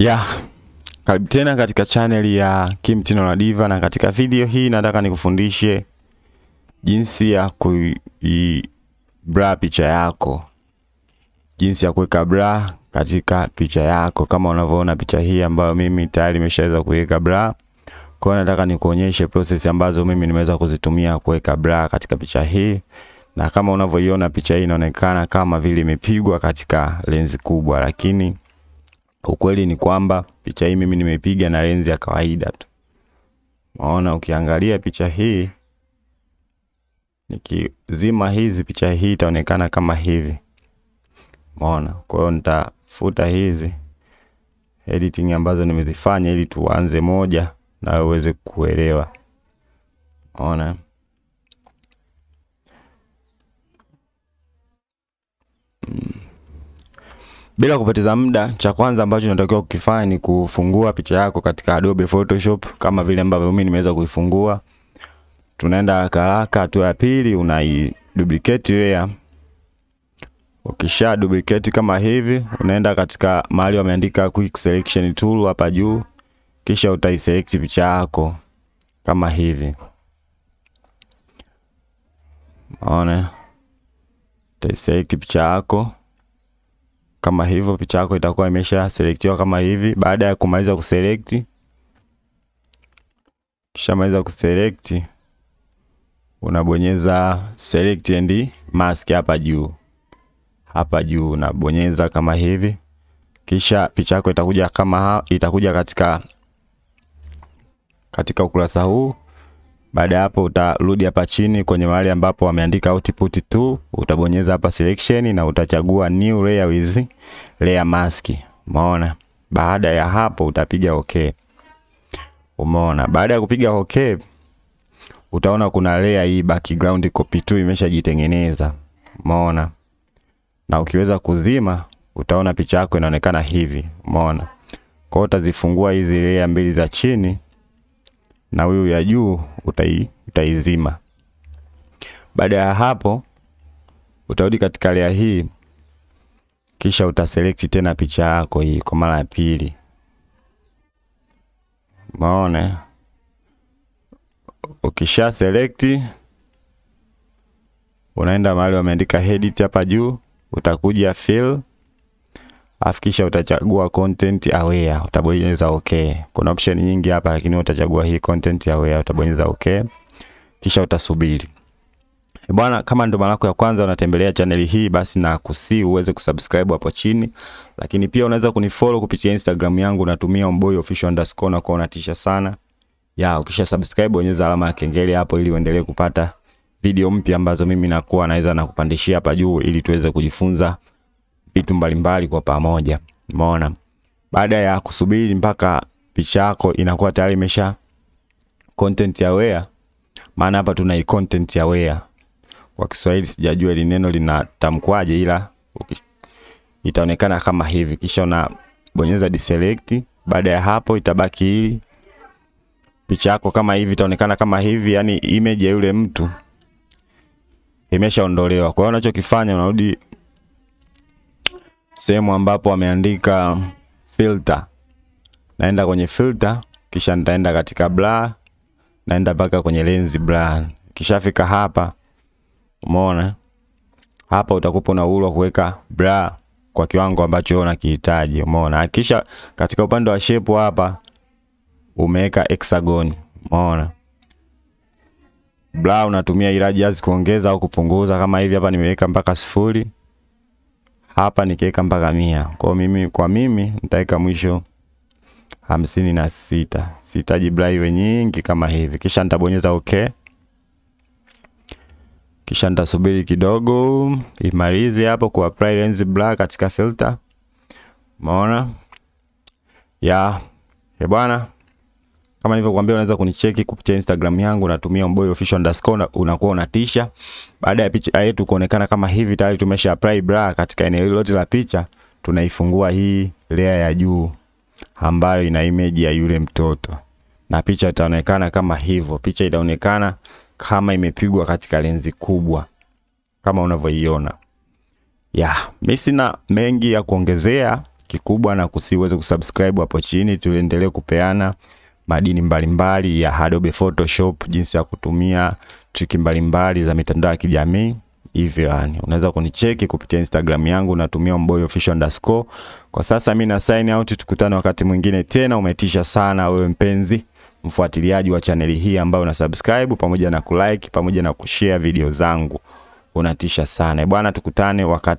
Ya, karibu tena katika channel ya Kim Tino na Diva, na katika video hii nataka nikufundishe jinsi ya kuibra picha yako, jinsi ya kuweka bra katika picha yako, kama unavyoona picha hii ambayo mimi tayari nimeshaweza kuweka bra. Kwa hiyo nataka nikuonyeshe process ambazo mimi nimeweza kuzitumia kuweka bra katika picha hii, na kama unavyoiona picha hii inaonekana kama vile imepigwa katika lenzi kubwa, lakini ukweli ni kwamba picha hii mimi nimepiga na lenzi ya kawaida tu. Maona, ukiangalia picha hii, nikizima hizi, picha hii itaonekana kama hivi. Maona, kwa hiyo nitafuta hizi editing ambazo nimezifanya ili tuanze moja na uweze kuelewa. Maona. Bila kupoteza muda, cha kwanza ambacho unatakiwa kukifanya ni kufungua picha yako katika Adobe Photoshop kama vile ambavyo mimi nimeweza kuifungua. Tunaenda haraka haraka. Hatua ya pili, unai duplicate layer. Ukisha duplicate kama hivi, unaenda katika mahali wameandika quick selection tool hapa juu, kisha utaiselect picha yako kama hivi. Unaona, utaiselect picha yako kama hivyo, picha yako itakuwa imesha selectiwa kama hivi. Baada ya kumaliza kuselect, kisha maliza kuselect, unabonyeza select and mask hapa juu, hapa juu unabonyeza kama hivi, kisha picha yako itakuja kama ha, itakuja katika katika ukurasa huu. Baada ya hapo utarudi hapa chini kwenye mahali ambapo wameandika output 2, utabonyeza hapa selection na utachagua new layer with layer mask. Umeona? Baada ya hapo utapiga okay. Umeona? Baada ya kupiga okay, utaona kuna layer hii background copy 2 imeshajitengeneza. Umeona? Na ukiweza kuzima utaona picha yako inaonekana hivi. Umeona? Kwa hiyo utazifungua hizi layer mbili za chini na huyu ya juu utai, utaizima. Baada ya hapo utarudi katika layer hii, kisha utaselekti tena picha yako hii kwa mara ya pili. Maone, Ukisha select unaenda mahali wameandika edit hapa juu, utakuja fill Afu kisha utachagua content aware, utabonyeza okay. Kuna option nyingi hapa lakini utachagua hii content aware, utabonyeza okay. Kisha utasubiri. E bwana, kama ndo mara yako ya kwanza unatembelea channel hii, basi na kusi uweze kusubscribe hapo chini, lakini pia unaweza kunifollow kupitia Instagram yangu, natumia omboy official underscore na kwa unatisha sana ya. Ukisha subscribe, bonyeza alama ya kengele hapo ili uendelee kupata video mpya ambazo mimi nakuwa naweza na kupandishia hapa juu ili tuweze kujifunza vitu mbalimbali kwa pamoja. Umeona? Baada ya kusubiri mpaka picha yako inakuwa tayari imesha content aware, maana hapa tuna i content aware. Kwa Kiswahili sijajua ile neno linatamkwaje, ila okay, itaonekana kama hivi, kisha unabonyeza deselect. Baada ya hapo itabaki hili picha yako kama hivi, itaonekana kama hivi, yani image ya yule mtu imeshaondolewa. Kwa hiyo unachokifanya unarudi sehemu ambapo wameandika filter, naenda kwenye filter, kisha nitaenda katika blur, naenda mpaka kwenye lens blur. Kishafika hapa, umeona hapa, utakupa na uhuru wa kuweka blur kwa kiwango ambacho wewe unakihitaji. Umeona, kisha katika upande wa shape hapa umeweka hexagon. Umeona, blur unatumia radius kuongeza au kupunguza, kama hivi hapa nimeweka mpaka sifuri hapa nikiweka mpaka mia. Kwa mimi kwa mimi nitaweka mwisho hamsini na sita. Sihitaji bla iwe nyingi kama hivi, kisha nitabonyeza okay, kisha nitasubiri kidogo imalize hapo ku apply lens blur katika filter. Umeona ya yeah. bwana, kama nilivyokuambia, unaweza kunicheki kupitia Instagram yangu, natumia mboy official underscore, unakuwa unatisha. Baada ya picha yetu kuonekana kama hivi, tayari tumesha apply bra katika eneo hilo lote la picha. Tunaifungua hii layer ya juu ambayo ina image ya yule mtoto, na picha itaonekana kama hivyo. Picha itaonekana kama imepigwa katika lenzi kubwa kama unavyoiona. Ya, mimi sina mengi ya kuongezea Kikubwa na kusiweze kusubscribe hapo chini, tuendelee kupeana madini mbalimbali mbali ya Adobe Photoshop, jinsi ya kutumia triki mbalimbali za mitandao ya kijamii hivyo yani, unaweza kunicheki kupitia Instagram yangu natumia Mboyo Official underscore. Kwa sasa mimi na sign out, tukutane wakati mwingine tena. Umetisha sana wewe mpenzi mfuatiliaji wa chaneli hii ambayo una subscribe pamoja na kulike pamoja na kushare video zangu, unatisha sana bwana. Tukutane wakati